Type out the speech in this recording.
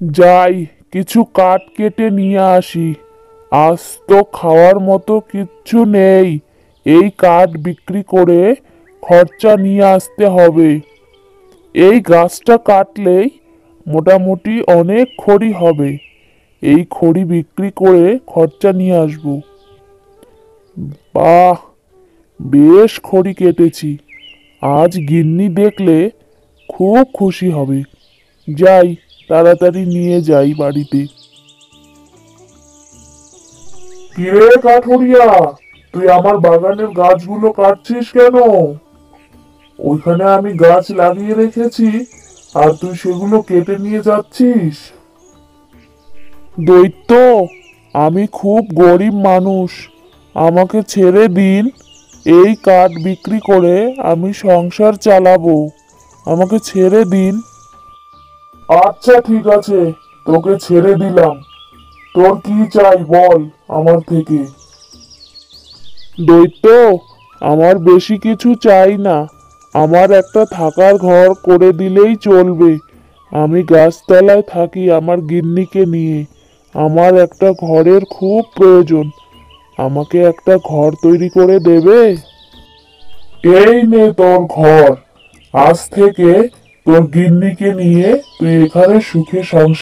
যাই, কিছু কাঠ কেটে নিয়ে আসি। আজ তো খাওয়ার মতো কিচ্ছু নেই। এই কাঠ বিক্রি করে খরচা নিয়ে আসতে হবে। এই গাছটা কাটলেই মোটামুটি অনেক খড়ি হবে। এই খড়ি বিক্রি করে খরচা নিয়ে আসব। বাহ, বেশ খড়ি কেটেছি। আজ গিন্নি দেখলে খুব খুশি হবে। যাই তাড়াতাড়ি নিয়ে যাই বাড়িতে। কিরে কাঠুরিয়া? তুই আমার বাগানের গাছগুলো কাটছিস কেন? ওইখানে আমি গাছ লাগিয়ে রেখেছি আর তুই সেগুলো কেটে নিয়ে যাচ্ছিস। দৈত্য আমি খুব গরিব মানুষ। আমাকে ছেড়ে দিন এই কাঠ বিক্রি করে আমি সংসার চালাবো। আমাকে ছেড়ে দিন আচ্ছা ঠিক আছে তোকে ছেড়ে দিলাম। তোর কি চাই বল আমার থেকে? দৈত্য আমার বেশি কিছু চাই না। আমার একটা থাকার ঘর করে দিলেই চলবে। আমি গাছতলায় থাকি আমার গিন্নিকে নিয়ে। আমার একটা ঘরের খুব প্রয়োজন। আমাকে একটা ঘর তৈরি করে দেবে? এই নে তোর ঘর। আজ থেকে তোর গিন্নিকে নিয়ে এখানে সুখে সংসার